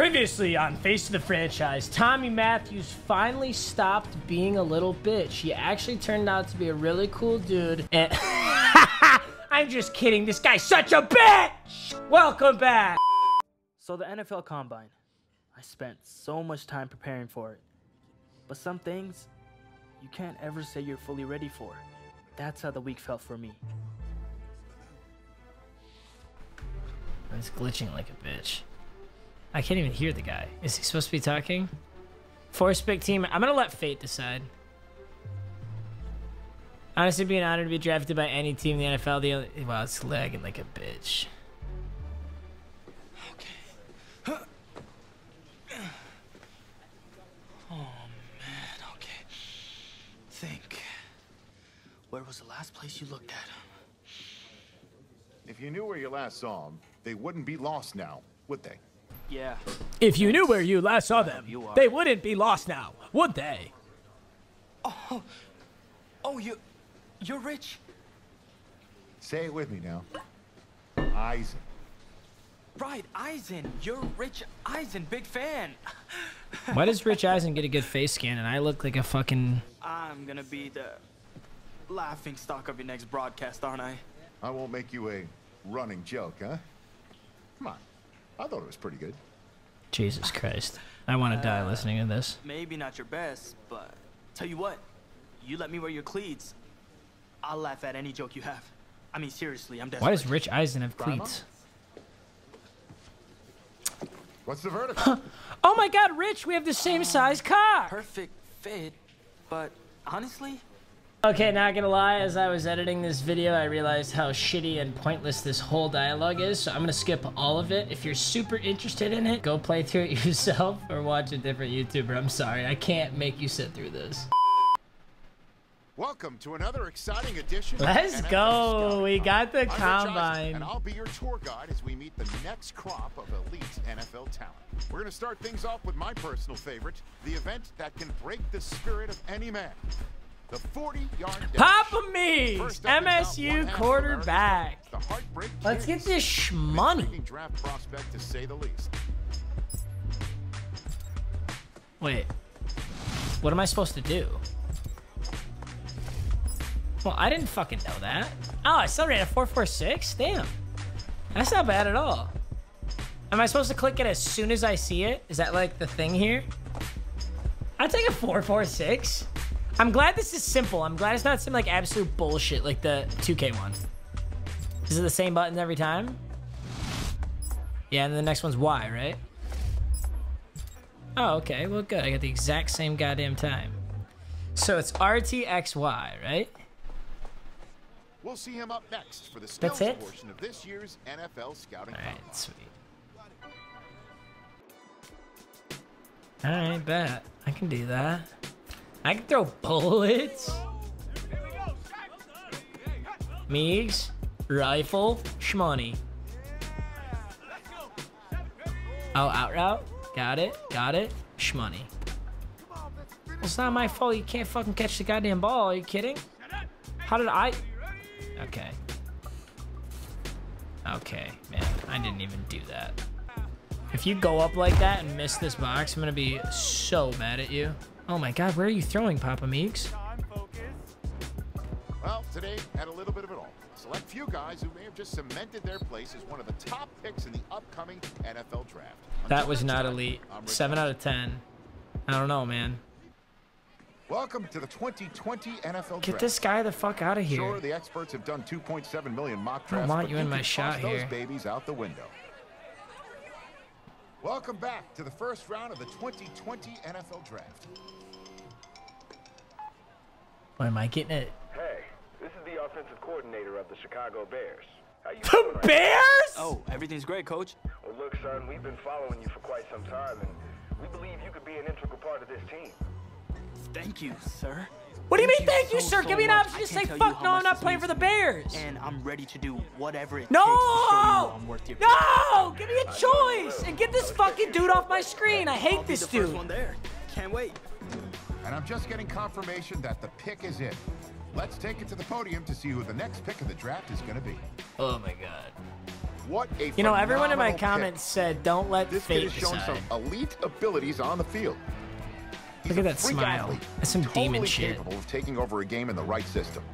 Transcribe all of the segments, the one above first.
Previously on Face of the Franchise, Tommy Matthews finally stopped being a little bitch. He actually turned out to be a really cool dude. And I'm just kidding. This guy's such a bitch. Welcome back. So the NFL Combine, I spent so much time preparing for it. But some things you can't ever say you're fully ready for. That's how the week felt for me. It's glitching like a bitch. I can't even hear the guy. Is he supposed to be talking? Force pick team. I'm gonna let fate decide. Honestly, it'd be an honor to be drafted by any team in the NFL. The only, wow, it's lagging like a bitch. Okay. Oh man, okay. Think. Where was the last place you looked at? him? If you knew where you last saw them, they wouldn't be lost now, would they? Yeah. If you knew where you last saw them, You they wouldn't be lost now, would they? Oh, Oh, you, you're rich. Say it with me now. Eisen. Right, Eisen. You're Rich Eisen, big fan. Why does Rich Eisen get a good face scan and I look like a fucking... I'm gonna be the laughing stock of your next broadcast, aren't I? I won't make you a running joke, huh? Come on. I thought it was pretty good. Jesus Christ. I want to die uh, listening to this. Maybe not your best, but tell you what, you let me wear your cleats. I'll laugh at any joke you have. I mean, seriously, I'm desperate. Why does Rich Eisen have cleats? What's the verdict? Oh my god, Rich, we have the same size car! perfect fit? But honestly, Okay, not gonna lie, as I was editing this video, I realized how shitty and pointless this whole dialogue is, so I'm gonna skip all of it. If you're super interested in it, go play through it yourself or watch a different YouTuber. I'm sorry, I can't make you sit through this. Welcome to another exciting edition. Let's go. We got the I'm combine. and I'll be your tour guide as we meet the next crop of elite NFL talent. We're going to start things off with my personal favorite, the event that can break the spirit of any man. The 40-yard. Papa me! First up is about MSU one half of quarterback. America's draft, The Heartbreak Let's get this shmoney. Draft prospect to say the least. Wait. What am I supposed to do? Well, I didn't fucking know that. Oh, I still ran a 446? Damn. That's not bad at all. Am I supposed to click it as soon as I see it? Is that like the thing here? I'll take a 446. I'm glad this is simple. I'm glad it's not some like absolute bullshit like the 2K one. Is it the same buttons every time? Yeah, and the next one's Y, right? Oh, okay. Well, good. I got the exact same goddamn time. So it's RTXY, right? We'll see him up next for the That's it? portion of this year's NFL Scouting All Combine. right, sweet. All right, bet. I can do that. I can throw bullets. Meags, rifle, shmoney. Oh, out route. Got it. Got it. Shmoney. It's not my fault. You can't fucking catch the goddamn ball. Are you kidding? How did I? Okay. Okay, man. I didn't even do that. If you go up like that and miss this box, I'm gonna be so mad at you. Oh my god, where are you throwing, Papa Meags? Well, today had a little bit of it all. Select few guys who may have just cemented their place as one of the top picks in the upcoming NFL draft. That was not time, elite. I'm 7 out of 10. I don't know, man. Welcome to the 2020 NFL Get draft. this guy the fuck out of Sure, here. the experts have done 2.7 million mock I want you in my shot toss those here. babies out the window. Welcome back to the first round of the 2020 NFL draft. What am I getting it? Hey, this is the offensive coordinator of the Chicago Bears. How you The doing right Bears? oh, everything's great, coach. Well, look, son, we've been following you for quite some time, and we believe you could be an integral part of this team. Thank you, sir. What do you mean, thank you, so, sir? so Give me an much. option I to say, can't tell you fuck no, I'm not playing for the. Bears. And I'm ready to do whatever it No! takes to show you I'm worth your No! Give me a choice and get this fucking dude off my screen. I hate this the first dude. one there. Can't wait. And I'm just getting confirmation that the pick is in. Let's take it to the podium to see who the next pick of the draft is going to be. Oh my god. What a You know, everyone in my phenomenal pick. comments said, "Don't let This kid fate has shown decide." some elite abilities on the field. He's Look at that smile. athlete, That's some totally demon shit. capable of taking over a game in the right system.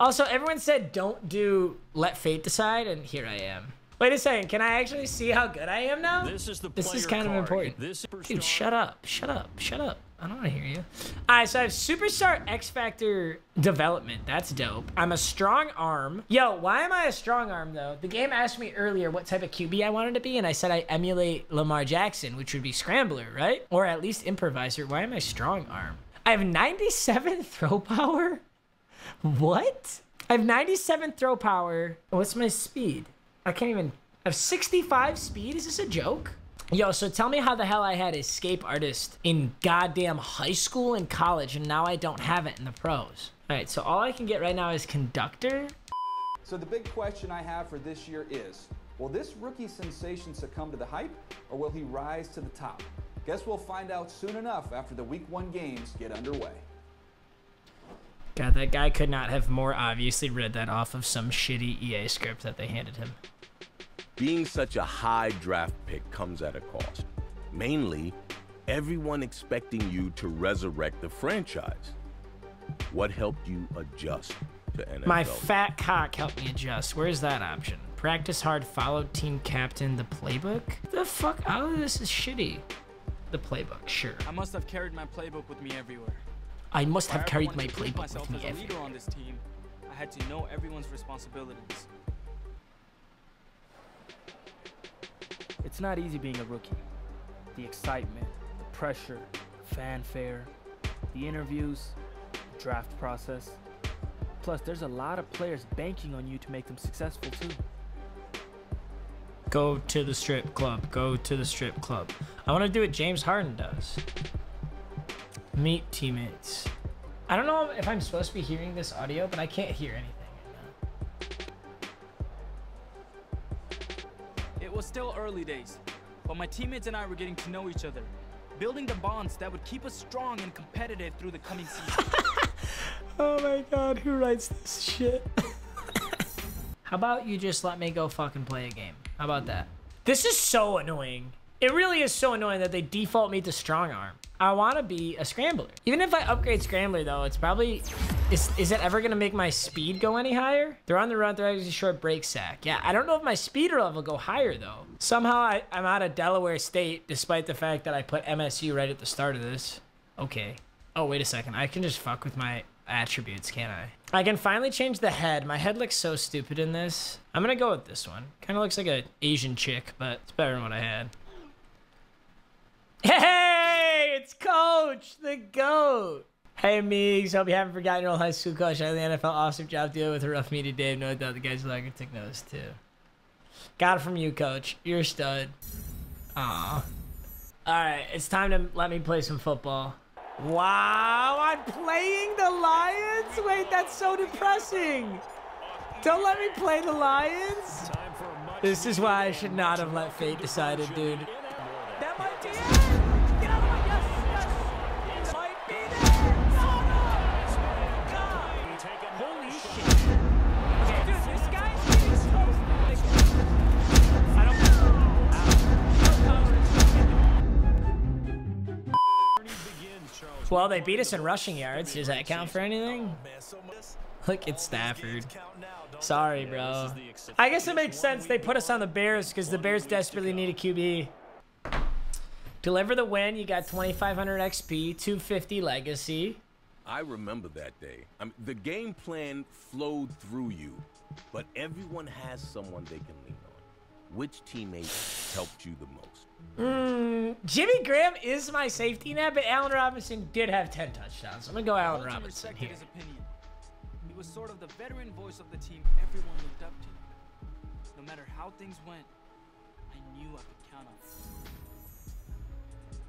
Also, everyone said don't do let fate decide, and here I am. Wait a second, can I actually see how good I am now? This is the This is player kind of important. This Dude, shut up, shut up, shut up. I don't want to hear you. All right, so I have Superstar X Factor development. That's dope. I'm a strong arm. Yo, why am I a strong arm though? The game asked me earlier what type of QB I wanted to be, and I said I emulate Lamar Jackson, which would be scrambler, right? Or at least improviser. Why am I strong arm? I have 97 throw power. What? I have 97 throw power. What's my speed? I can't even. I have 65 speed. Is this a joke? Yo, so tell me how the hell I had escape artist in goddamn high school and college, and now I don't have it in the pros. All right, so all I can get right now is conductor. So the big question I have for this year is, will this rookie sensation succumb to the hype, or will he rise to the top? Guess we'll find out soon enough after the week one games get underway. God, that guy could not have more obviously read that off of some shitty EA script that they handed him. Being such a high draft pick comes at a cost. Mainly, everyone expecting you to resurrect the franchise. What helped you adjust to NFL? My fat cock helped me adjust. Where's that option? Practice hard, follow team captain, the playbook? The fuck? All of this is shitty. The playbook, sure. I must have carried my playbook with me everywhere. I must If have carried my playbook myself with me as a leader everywhere. on this team, I had to know everyone's responsibilities. It's not easy being a rookie. The excitement, the pressure, fanfare, the interviews, the draft process. Plus, there's a lot of players banking on you to make them successful too. Go to the strip club. Go to the strip club. I want to do what James Harden does. Meet teammates. I don't know if I'm supposed to be hearing this audio, but I can't hear anything still early days, but my teammates and I were getting to know each other, building the bonds that would keep us strong and competitive through the coming season. Oh my god, who writes this shit? How about you just let me go fucking play a game? How about that? This is so annoying. It really is so annoying that they default me to strong arm. I want to be a scrambler. Even if I upgrade scrambler though, it's probably is is it ever gonna make my speed go any higher? They're on the run, they're a short break sack. Yeah, I don't know if my speed or level go higher though. Somehow I, I'm out of Delaware State, despite the fact that I put MSU right at the start of this. Okay. Oh wait a second, I can just fuck with my attributes, can't I? I can finally change the head. My head looks so stupid in this. I'm gonna go with this one. Kind of looks like a Asian chick, but it's better than what I had. Hey, it's Coach, the GOAT. Hey, Meeks. Hope you haven't forgotten your old high school coach. I had the NFL awesome job dealing with a rough media Dave. No doubt the guys like took notice too. Got it from you, Coach. You're a stud. Aw. All right, it's time to let me play some football. Wow, I'm playing the Lions? Wait, that's so depressing. Don't let me play the Lions. This is why I should not have let fate decide it, dude. Well, they beat us in rushing yards. Does that count for anything? Look at Stafford. Sorry, bro. I guess it makes sense they put us on the Bears because the Bears desperately need a QB. Deliver the win. You got 2,500 XP, 250 legacy. I remember that day. I mean, the game plan flowed through you, but everyone has someone they can lean on. Which teammate helped you the most? Mm, Jimmy Graham is my safety net, but Allen Robinson did have 10 touchdowns. I'm going to go Allen Robinson here. his opinion. He was sort of the veteran voice of the team everyone looked up to. No matter how things went, I knew I could count on him.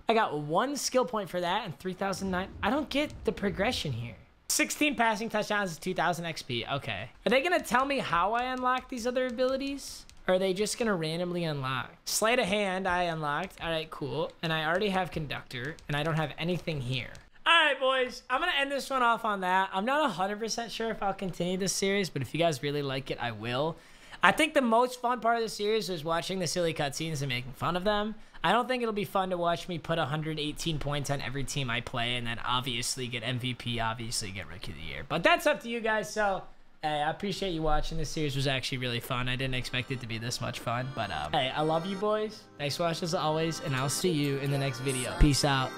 I got one skill point for that and 3,009. I don't get the progression here. 16 passing touchdowns is 2,000 XP. Okay. Are they going to tell me how I unlock these other abilities? Are they just going to randomly unlock? Sleight of hand, I unlocked. All right, cool. And I already have conductor, and I don't have anything here. All right, boys. I'm going to end this one off on that. I'm not 100% sure if I'll continue this series, but if you guys really like it, I will. I think the most fun part of the series was watching the silly cutscenes and making fun of them. I don't think it'll be fun to watch me put 118 points on every team I play and then obviously get MVP, obviously get Rookie of the Year. But that's up to you guys. So, hey, I appreciate you watching. This series was actually really fun. I didn't expect it to be this much fun. But, um, hey, I love you boys. Thanks for watching as always, and I'll see you in the next video. Peace out.